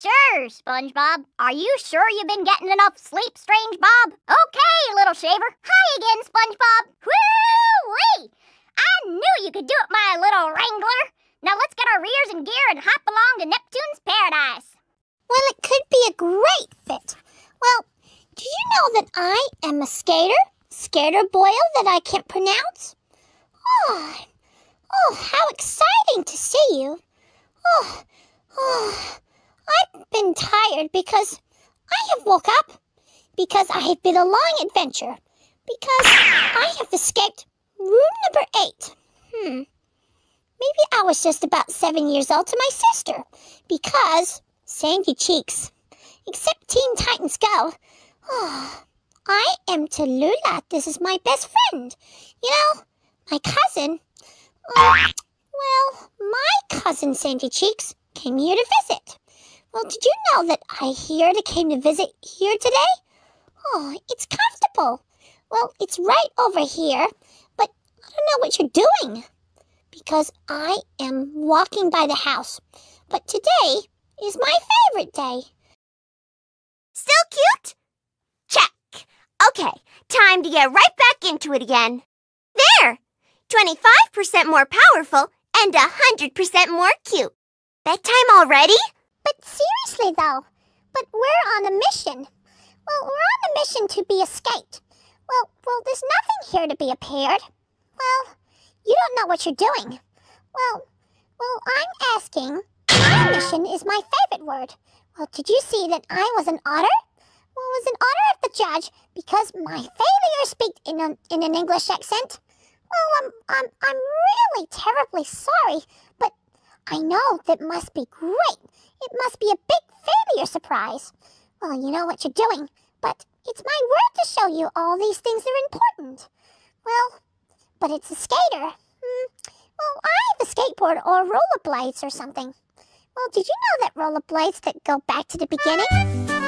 Sure, SpongeBob. Are you sure you've been getting enough sleep, Strange Bob? Okay, little shaver. Hi again, SpongeBob. Woo-wee! I knew you could do it, my little wrangler. Now let's get our rears in gear and hop along to Neptune's paradise. Well, it could be a great fit. Well, do you know that I am a skater? Skater boil that I can't pronounce? Oh, oh, how exciting to see you. Oh, oh, I've been tired because I have woke up, because I have been a long adventure, because I have escaped room number eight. Hmm. Maybe I was just about seven years old to my sister, because Sandy Cheeks. Except Teen Titans Go. Oh, I am Tallulah. This is my best friend. You know, my cousin. Uh, well, my cousin Sandy Cheeks came here to visit. Well, did you know that I here to came to visit here today? Oh, it's comfortable. Well, it's right over here, but I don't know what you're doing. Because I am walking by the house. But today is my favorite day. Still cute? Check. Okay, time to get right back into it again. There! 25% more powerful and 100% more cute. Bedtime already? But seriously, though, but we're on a mission. Well, we're on a mission to be escaped. Well, well, there's nothing here to be appeared. Well, you don't know what you're doing. Well, well, I'm asking. My mission is my favorite word. Well, did you see that I was an otter? Well, was an otter of the judge because my failure speak in an, in an English accent. Well, I'm, I'm, I'm really terribly sorry, but I know that must be great. It must be a big failure surprise. Well, you know what you're doing, but it's my word to show you all these things are important. Well, but it's a skater. Hmm. Well, I have a skateboard or rollerblades or something. Well, did you know that rollerblades that go back to the beginning?